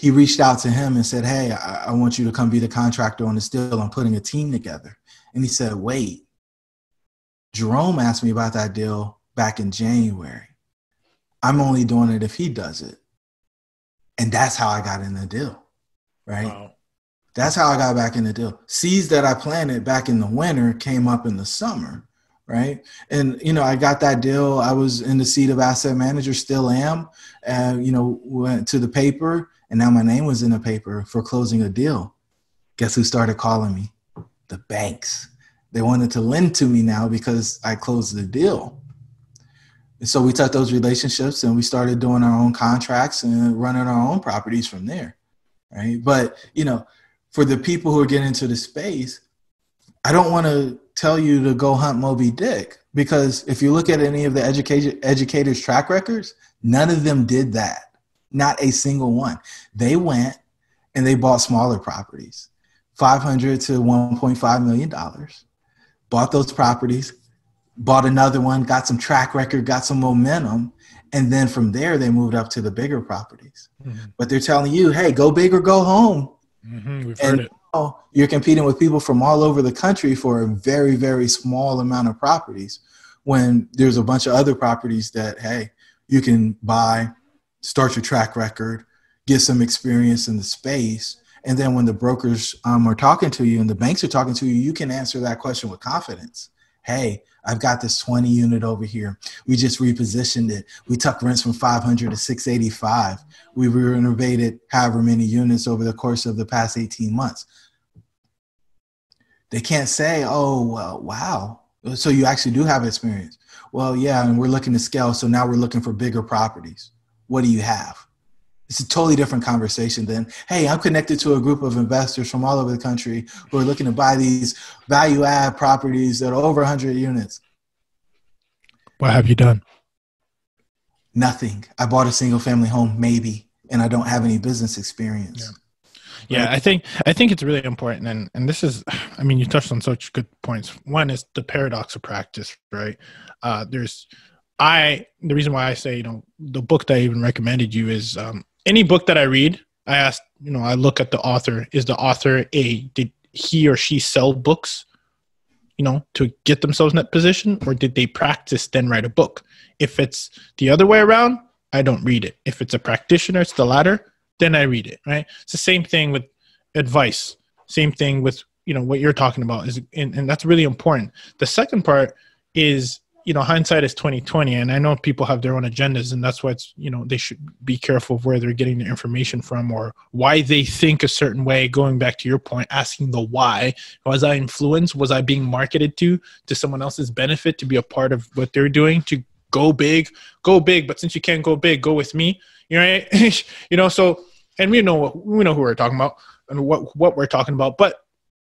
he reached out to him and said, Hey, I, I want you to come be the contractor on this deal. I'm putting a team together. And he said, Wait, Jerome asked me about that deal back in January. I'm only doing it if he does it. And that's how I got in the deal. Right. Wow. That's how I got back in the deal. Seeds that I planted back in the winter came up in the summer. Right. And, you know, I got that deal. I was in the seat of asset manager, still am. And, you know, went to the paper and now my name was in the paper for closing a deal. Guess who started calling me? The banks. They wanted to lend to me now because I closed the deal. And so we took those relationships and we started doing our own contracts and running our own properties from there. Right. But, you know, for the people who are getting into the space, I don't want to tell you to go hunt Moby Dick because if you look at any of the educators' track records, none of them did that. Not a single one. They went and they bought smaller properties, 500 to 1.5 million dollars. bought those properties, bought another one, got some track record, got some momentum, and then from there they moved up to the bigger properties. Mm-hmm. But they're telling you, "Hey, go big or go home." Mm-hmm. We've and heard it. You're competing with people from all over the country for a very, very small amount of properties. When there's a bunch of other properties that, hey, you can buy, start your track record, get some experience in the space, and then when the brokers um, are talking to you and the banks are talking to you, you can answer that question with confidence. Hey, I've got this 20 unit over here. We just repositioned it. We took rents from 500 to 685. We renovated however many units over the course of the past 18 months. They can't say, oh, well, wow. So you actually do have experience. Well, yeah, and we're looking to scale. So now we're looking for bigger properties. What do you have? It's a totally different conversation than, hey, I'm connected to a group of investors from all over the country who are looking to buy these value add properties that are over 100 units. What have you done? Nothing. I bought a single family home, maybe, and I don't have any business experience. Yeah. Yeah, I think I think it's really important, and and this is, I mean, you touched on such good points. One is the paradox of practice, right? Uh, there's, I the reason why I say you know the book that I even recommended you is um, any book that I read, I ask, you know, I look at the author. Is the author a did he or she sell books, you know, to get themselves in that position, or did they practice then write a book? If it's the other way around, I don't read it. If it's a practitioner, it's the latter, then I read it. Right? It's the same thing with advice. Same thing with you know what you're talking about is, and, and that's really important. The second part is you know hindsight is 2020 and i know people have their own agendas and that's why it's you know they should be careful of where they're getting their information from or why they think a certain way going back to your point asking the why. Was i influenced? Was i being marketed to to someone else's benefit to be a part of what they're doing to go big? Go big but since you can't go big go with me you know you know so and we know what we know who we're talking about and what what we're talking about but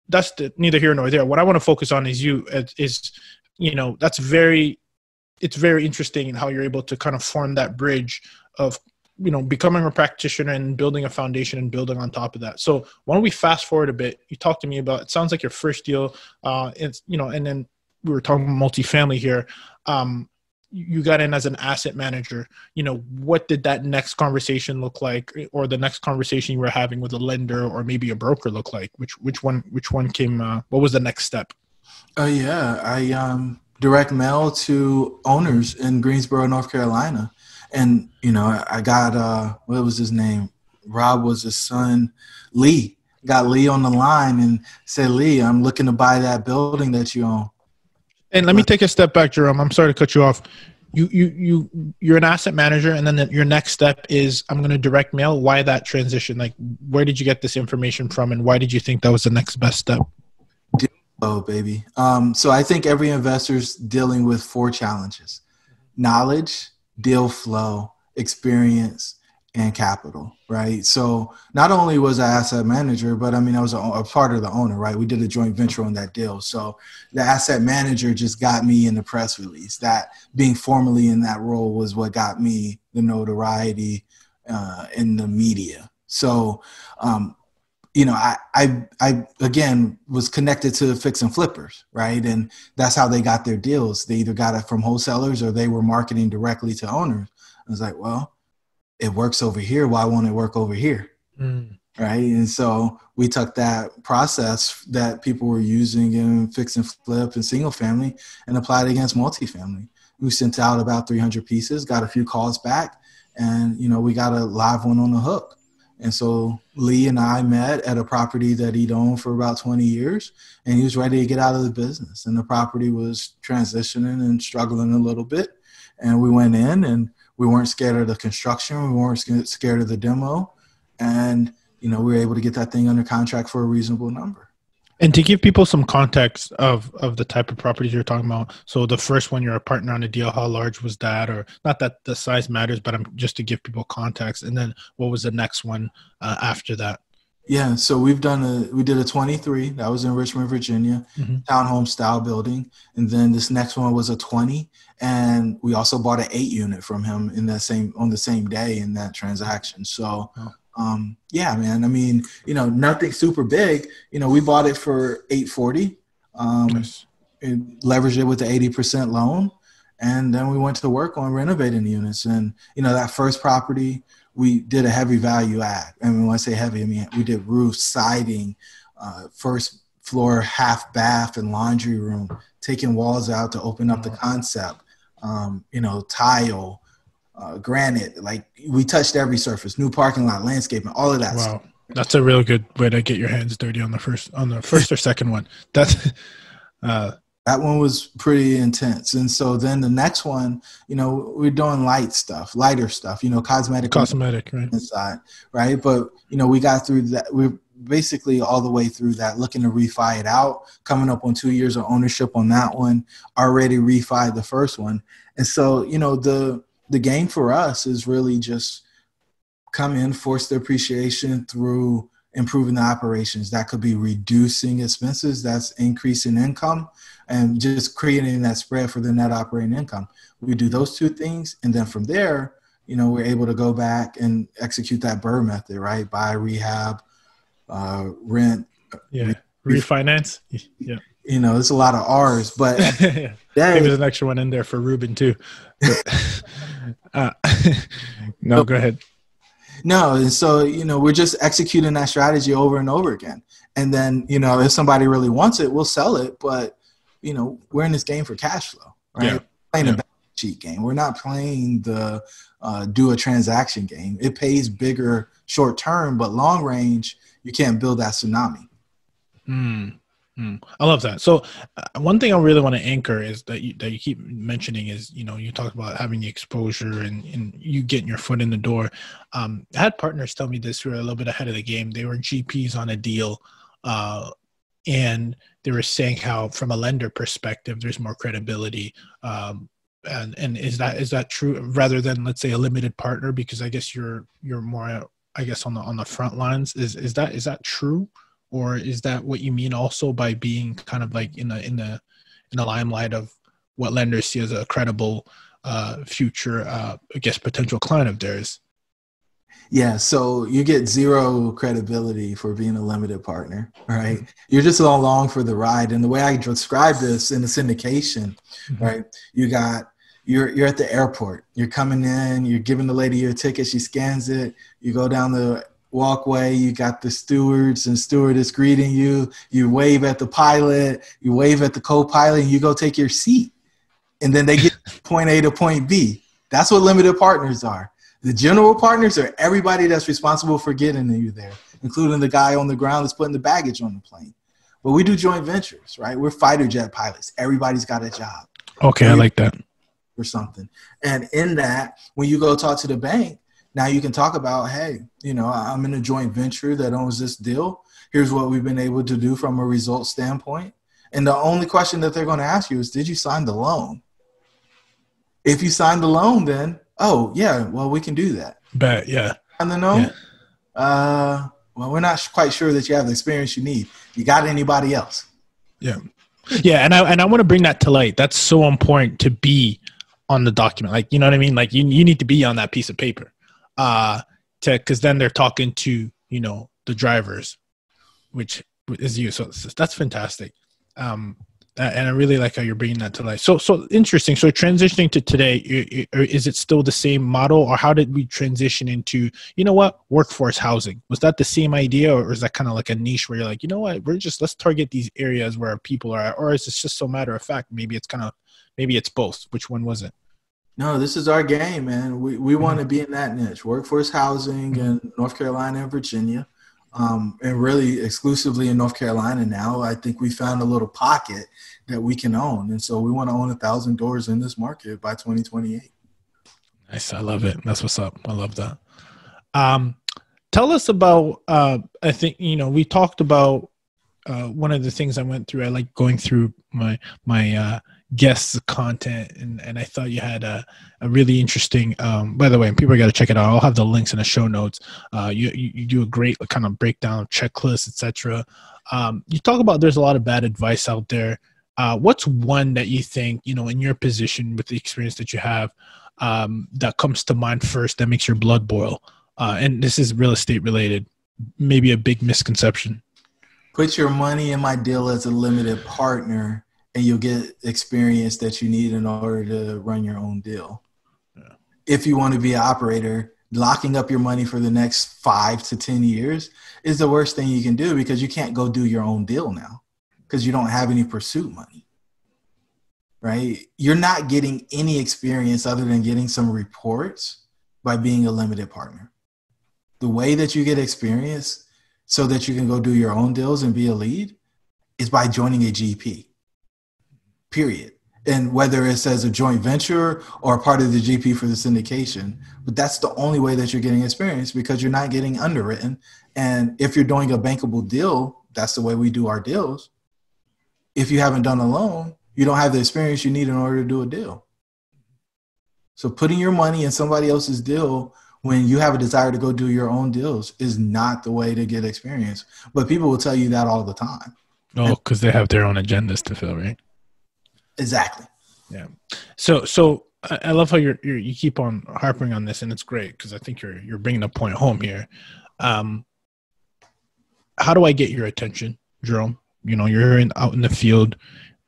that's the, neither here nor there. What i want to focus on is you is you know that's very it's very interesting in how you're able to kind of form that bridge of you know becoming a practitioner and building a foundation and building on top of that. So why don't we fast forward a bit? You talked to me about it sounds like your first deal uh it's you know and then we were talking multifamily here. Um you got in as an asset manager. You know what did that next conversation look like or the next conversation you were having with a lender or maybe a broker look like? Which which one which one came uh, what was the next step Oh yeah, I um, direct mail to owners in Greensboro, North Carolina, and you know I got uh, what was his name? Rob was his son, Lee. Got Lee on the line and said, Lee, I'm looking to buy that building that you own. And let me take a step back, Jerome. I'm sorry to cut you off. You you you you're an asset manager, and then the, your next step is I'm going to direct mail. Why that transition? Like, where did you get this information from, and why did you think that was the next best step? Oh, baby. Um, so I think every investor's dealing with four challenges knowledge, deal flow, experience, and capital, right? So not only was I asset manager, but I mean, I was a, a, part of the owner, right? We did a joint venture on that deal. So the asset manager just got me in the press release. That being formally in that role was what got me the notoriety uh, in the media. So um, you know, I, I, I again was connected to fix and flippers, right? And that's how they got their deals. They either got it from wholesalers or they were marketing directly to owners. I was like, well, it works over here. Why won't it work over here? Mm. Right. And so we took that process that people were using in fix and flip and single family and applied it against multifamily. We sent out about 300 pieces, got a few calls back, and you know we got a live one on the hook. And so Lee and I met at a property that he'd owned for about 20 years, and he was ready to get out of the business. And the property was transitioning and struggling a little bit. And we went in, and we weren't scared of the construction, we weren't scared of the demo, and you know we were able to get that thing under contract for a reasonable number. And to give people some context of of the type of properties you're talking about, so the first one you're a partner on a deal, how large was that, or not that the size matters, but I'm just to give people context. And then what was the next one uh, after that? Yeah, so we've done a we did a 23 that was in Richmond, Virginia, mm-hmm. townhome style building, and then this next one was a 20, and we also bought an eight unit from him in that same on the same day in that transaction. So oh um, yeah, man. I mean, you know, nothing super big. You know, we bought it for eight forty. Um, nice. leveraged it with the 80% loan. And then we went to work on renovating the units. And, you know, that first property, we did a heavy value add. And when I say heavy, I mean, we did roof, siding, uh, first floor half bath and laundry room, taking walls out to open up the concept, um, you know, tile, uh, granite. Like we touched every surface, new parking lot, landscaping, all of that. Wow, stuff. that's a real good way to get your hands dirty on the first on the first or second one. That's uh, that one was pretty intense. And so then the next one, you know, we're doing light stuff, lighter stuff, you know, cosmetic, cosmetic, right? Inside, right? But you know, we got through that. We're basically all the way through that, looking to refi it out, coming up on two years of ownership on that one, already refi the first one. And so, you know, the the game for us is really just come in, force the appreciation through improving the operations. That could be reducing expenses, that's increasing income, and just creating that spread for the net operating income. We do those two things, and then from there, you know, we're able to go back and execute that BRRRR method, right? Buy, rehab, uh, rent, yeah, re- refinance, yeah. You know, there's a lot of R's, but yeah. there's an extra one in there for Ruben too. uh, no, go ahead. No, and so you know we're just executing that strategy over and over again, and then you know if somebody really wants it, we'll sell it. But you know we're in this game for cash flow, right? Yeah. playing yeah. a cheat game. We're not playing the uh, do a transaction game. It pays bigger short term, but long range you can't build that tsunami. Hmm. Mm, I love that. So, uh, one thing I really want to anchor is that you, that you keep mentioning is you know you talk about having the exposure and, and you getting your foot in the door. Um, I had partners tell me this were a little bit ahead of the game. They were GPs on a deal, uh, and they were saying how from a lender perspective, there's more credibility. Um, and and is that is that true rather than let's say a limited partner because I guess you're you're more I guess on the on the front lines is is that is that true? Or is that what you mean also by being kind of like in the in the in the limelight of what lenders see as a credible uh, future, uh, I guess, potential client of theirs? Yeah, so you get zero credibility for being a limited partner, right? You're just along for the ride. And the way I describe this in the syndication, mm-hmm. right? You got you're you're at the airport. You're coming in. You're giving the lady your ticket. She scans it. You go down the walkway you got the stewards and stewardess greeting you you wave at the pilot you wave at the co-pilot and you go take your seat. And then they get point a to point b. That's what limited partners are. The general partners are everybody that's responsible for getting you there including the guy on the ground that's putting the baggage on the plane. But we do joint ventures right? We're fighter jet pilots. Everybody's got a job. Okay i like that. or something. And in that when you go talk to the bank now you can talk about, hey, you know, I'm in a joint venture that owns this deal. Here's what we've been able to do from a result standpoint. And the only question that they're going to ask you is, did you sign the loan? If you signed the loan, then oh yeah, well we can do that. Bet yeah. And the loan, yeah. uh, well we're not quite sure that you have the experience you need. You got anybody else? Yeah, yeah, and I and I want to bring that to light. That's so important to be on the document. Like you know what I mean. Like you you need to be on that piece of paper uh to because then they're talking to you know the drivers which is you so that's fantastic um and I really like how you're bringing that to life. So, so interesting. So, transitioning to today, is it still the same model, or how did we transition into, you know, what workforce housing? Was that the same idea, or is that kind of like a niche where you're like, you know what, we're just let's target these areas where people are, or is it just so matter of fact? Maybe it's kind of, maybe it's both. Which one was it? No, this is our game, man. We we mm-hmm. want to be in that niche, workforce housing mm-hmm. in North Carolina and Virginia, um, and really exclusively in North Carolina now. I think we found a little pocket that we can own, and so we want to own a thousand doors in this market by 2028. Nice, I love it. That's what's up. I love that. Um, tell us about. Uh, I think you know we talked about uh, one of the things I went through. I like going through my my. Uh, guests content and, and i thought you had a, a really interesting um, by the way people got to check it out. I'll have the links in the show notes. Uh, you, you, do a great kind of breakdown of checklists etc um, you talk about there's a lot of bad advice out there. Uh, what's one that you think you know in your position with the experience that you have um, that comes to mind first that makes your blood boil? Uh, and this is real estate related maybe a big misconception. Put your money in my deal as a limited partner and you'll get experience that you need in order to run your own deal. Yeah. If you want to be an operator, locking up your money for the next five to 10 years is the worst thing you can do because you can't go do your own deal now because you don't have any pursuit money. Right? You're not getting any experience other than getting some reports by being a limited partner. The way that you get experience so that you can go do your own deals and be a lead is by joining a GP. Period and whether it's as a joint venture or part of the GP for the syndication. But that's the only way that you're getting experience because you're not getting underwritten. And if you're doing a bankable deal, that's the way we do our deals. If you haven't done a loan, you don't have the experience you need in order to do a deal. So putting your money in somebody else's deal when you have a desire to go do your own deals is not the way to get experience. But people will tell you that all the time. Oh, because they have their own agendas to fill, right? Exactly. Yeah. So so I love how you're, you're you keep on harping on this, and it's great because I think you're you're bringing a point home here. Um, how do I get your attention, Jerome? You know, you're in, out in the field.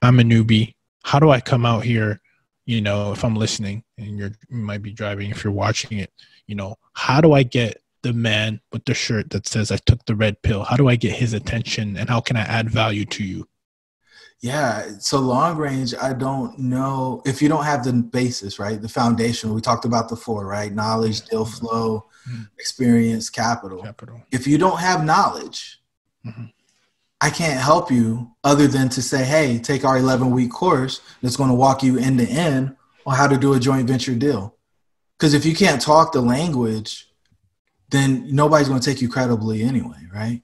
I'm a newbie. How do I come out here? You know, if I'm listening and you're you might be driving, if you're watching it, you know, how do I get the man with the shirt that says I took the red pill? How do I get his attention, and how can I add value to you? Yeah, so long range, I don't know if you don't have the basis, right? The foundation. We talked about the four, right? Knowledge, deal flow, mm-hmm. experience, capital. capital. If you don't have knowledge, mm-hmm. I can't help you other than to say, hey, take our 11 week course that's going to walk you end to end on how to do a joint venture deal. Because if you can't talk the language, then nobody's going to take you credibly anyway, right?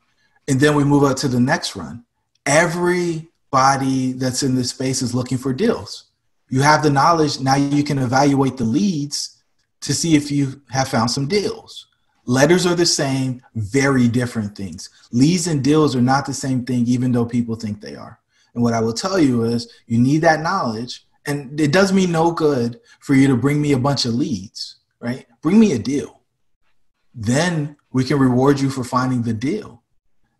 And then we move up to the next run. Every body that's in this space is looking for deals. You have the knowledge, now you can evaluate the leads to see if you have found some deals. Letters are the same, very different things. Leads and deals are not the same thing, even though people think they are. And what I will tell you is you need that knowledge. And it does me no good for you to bring me a bunch of leads, right? Bring me a deal. Then we can reward you for finding the deal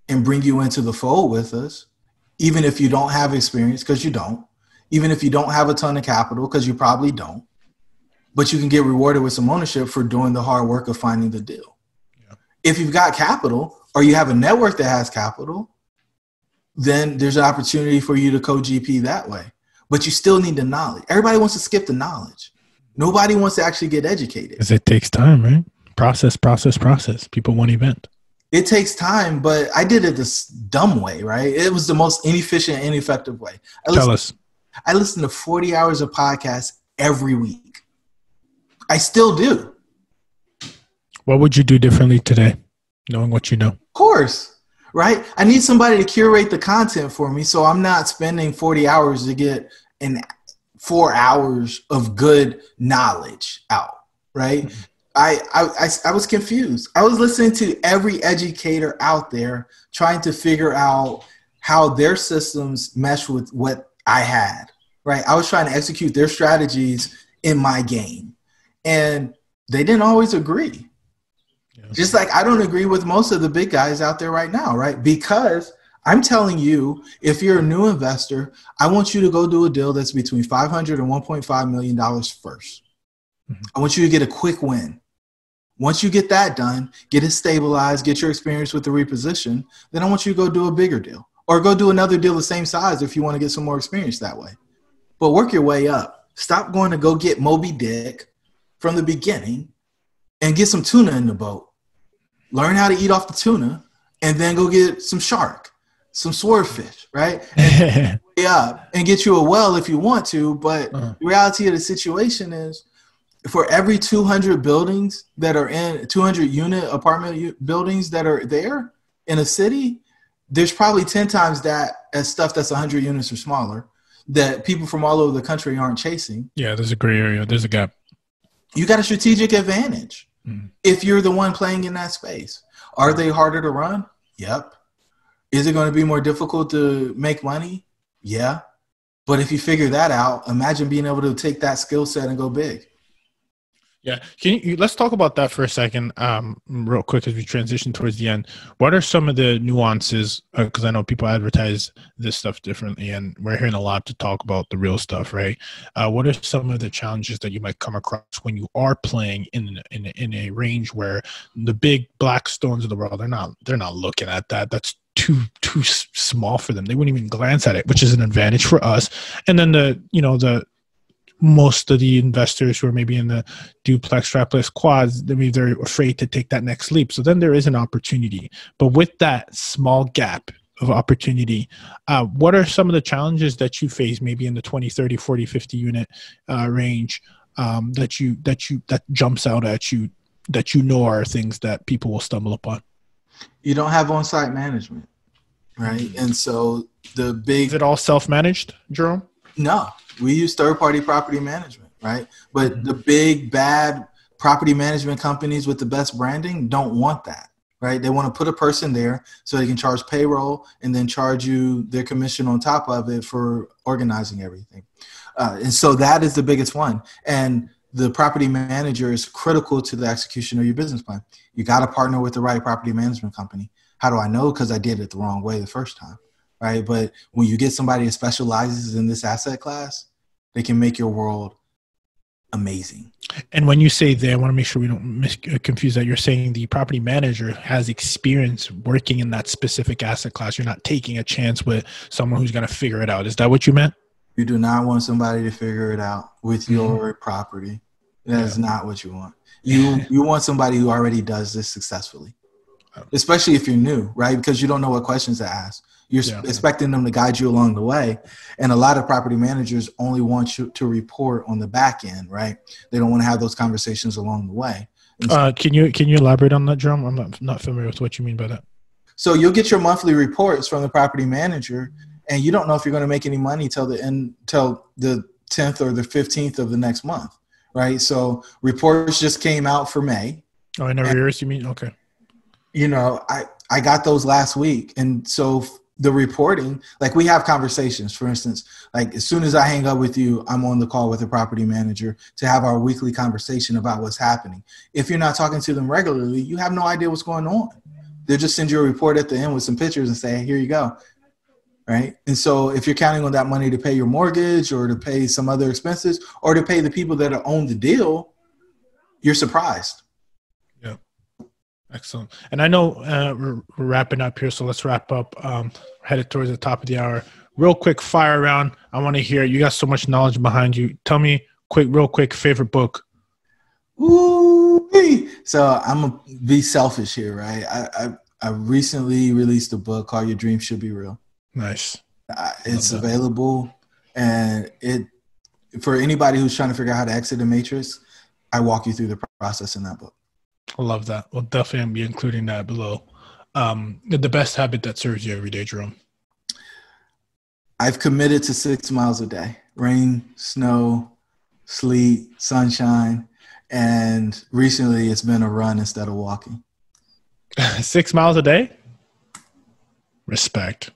and bring you into the fold with us even if you don't have experience, because you don't, even if you don't have a ton of capital, because you probably don't, but you can get rewarded with some ownership for doing the hard work of finding the deal. Yeah. If you've got capital or you have a network that has capital, then there's an opportunity for you to co GP that way. But you still need the knowledge. Everybody wants to skip the knowledge. Nobody wants to actually get educated. Because it takes time, right? Process, process, process. People want event it takes time, but I did it this dumb way, right? It was the most inefficient, and ineffective way. I Tell us. I listen to 40 hours of podcasts every week. I still do. What would you do differently today, knowing what you know? Of course, right? I need somebody to curate the content for me so I'm not spending 40 hours to get an four hours of good knowledge out, right? Mm-hmm. I, I, I was confused. I was listening to every educator out there trying to figure out how their systems mesh with what I had. Right, I was trying to execute their strategies in my game, and they didn't always agree. Yeah. Just like I don't agree with most of the big guys out there right now, right? Because I'm telling you, if you're a new investor, I want you to go do a deal that's between 500 and 1.5 million dollars 1st mm-hmm. I want you to get a quick win. Once you get that done, get it stabilized, get your experience with the reposition, then I want you to go do a bigger deal or go do another deal the same size if you want to get some more experience that way. But work your way up. Stop going to go get Moby Dick from the beginning and get some tuna in the boat. Learn how to eat off the tuna and then go get some shark, some swordfish, right? And up and get you a well if you want to. But uh-huh. the reality of the situation is for every 200 buildings that are in 200 unit apartment buildings that are there in a city there's probably 10 times that as stuff that's 100 units or smaller that people from all over the country aren't chasing. Yeah there's a gray area. There's a gap. You got a strategic advantage. Mm. if you're the one playing in that space are they harder to run? Yep. Is it going to be more difficult to make money? Yeah. But if you figure that out imagine being able to take that skill set and go big Yeah, can you let's talk about that for a second, um, real quick as we transition towards the end. What are some of the nuances? Because uh, I know people advertise this stuff differently, and we're hearing a lot to talk about the real stuff, right? Uh, what are some of the challenges that you might come across when you are playing in in in a range where the big Blackstones of the world they're not they're not looking at that. That's too too small for them. They wouldn't even glance at it, which is an advantage for us. And then the you know the most of the investors who are maybe in the duplex, triplex, quads, maybe they're afraid to take that next leap. So then there is an opportunity. But with that small gap of opportunity, uh, what are some of the challenges that you face maybe in the 20, 30, 40, 50 unit uh, range um, that you that you that jumps out at you that you know are things that people will stumble upon? You don't have on-site management, right? And so the big is it all self-managed, Jerome? No, we use third party property management, right? But the big bad property management companies with the best branding don't want that, right? They want to put a person there so they can charge payroll and then charge you their commission on top of it for organizing everything. Uh, and so that is the biggest one. And the property manager is critical to the execution of your business plan. You got to partner with the right property management company. How do I know? Because I did it the wrong way the first time right? But when you get somebody that specializes in this asset class, they can make your world amazing. And when you say they, I want to make sure we don't mis- uh, confuse that. You're saying the property manager has experience working in that specific asset class. You're not taking a chance with someone who's going to figure it out. Is that what you meant? You do not want somebody to figure it out with mm-hmm. your mm-hmm. property. That yeah. is not what you want. You you want somebody who already does this successfully, especially if you're new, right? Because you don't know what questions to ask. You're yeah. expecting them to guide you along the way. And a lot of property managers only want you to report on the back end, right? They don't want to have those conversations along the way. Uh, can you can you elaborate on that, Jerome? I'm not not familiar with what you mean by that. So you'll get your monthly reports from the property manager, and you don't know if you're going to make any money till the end till the 10th or the 15th of the next month, right? So reports just came out for May. Oh, in arrears, you mean? Okay. You know, I I got those last week, and so the reporting like we have conversations. For instance like as soon as i hang up with you i'm on the call with the property manager to have our weekly conversation about what's happening. If you're not talking to them regularly you have no idea what's going on. They'll just send you a report at the end with some pictures and say here you go. Right? And so if you're counting on that money to pay your mortgage or to pay some other expenses or to pay the people that own the deal you're surprised Excellent. And I know uh, we're, we're, wrapping up here, so let's wrap up. Um, headed towards the top of the hour. Real quick fire round. I want to hear. You got so much knowledge behind you. Tell me, quick, real quick, favorite book. Ooh, so I'm gonna be selfish here, right? I, I I recently released a book called Your Dreams Should Be Real. Nice. Uh, it's available, and it for anybody who's trying to figure out how to exit the matrix. I walk you through the process in that book. I love that. We'll definitely be including that below. Um, the best habit that serves you every day, Jerome. I've committed to six miles a day rain, snow, sleet, sunshine. And recently it's been a run instead of walking. six miles a day? Respect.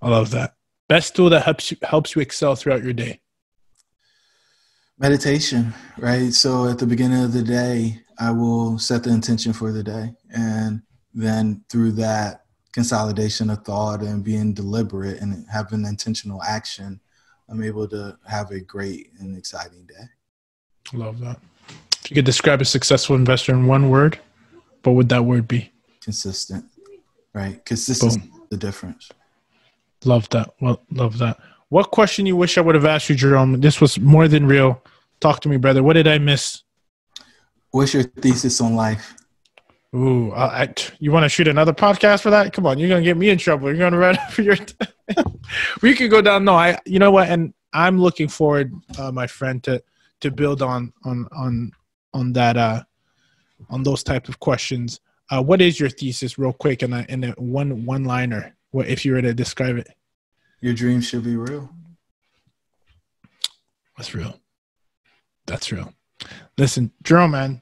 I love that. Best tool that helps you helps you excel throughout your day. Meditation, right? So at the beginning of the day, I will set the intention for the day. And then through that consolidation of thought and being deliberate and having intentional action, I'm able to have a great and exciting day. Love that. If you could describe a successful investor in one word, what would that word be? Consistent, right? Consistent the difference. Love that. Well, love that. What question you wish I would have asked you, Jerome? This was more than real. Talk to me, brother. What did I miss? What's your thesis on life? Ooh, I, I, you want to shoot another podcast for that? Come on, you're gonna get me in trouble. You're gonna run for your. we could go down. No, I. You know what? And I'm looking forward, uh, my friend, to to build on on on on that uh on those type of questions. Uh, what is your thesis, real quick, in a in a one one liner? What if you were to describe it? Your dreams should be real. That's real. That's real. Listen, Jerome, man,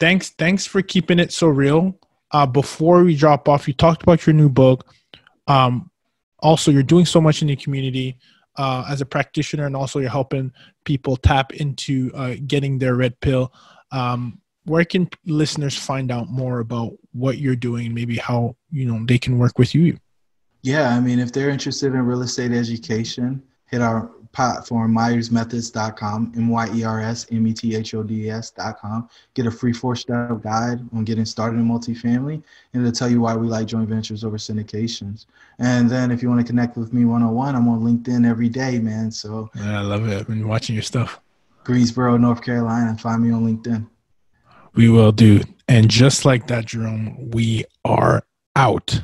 thanks, thanks for keeping it so real. Uh, before we drop off, you talked about your new book. Um, also, you're doing so much in the community uh, as a practitioner, and also you're helping people tap into uh, getting their red pill. Um, where can listeners find out more about what you're doing? Maybe how you know they can work with you. Yeah, I mean, if they're interested in real estate education, hit our platform, myersmethods.com, M-Y-E-R-S-M-E-T-H-O-D-S.com. Get a free four-step guide on getting started in multifamily, and it'll tell you why we like joint ventures over syndications. And then if you want to connect with me one-on-one, I'm on LinkedIn every day, man. So yeah, I love it. I've been watching your stuff. Greensboro, North Carolina. Find me on LinkedIn. We will do. And just like that, Jerome, we are out.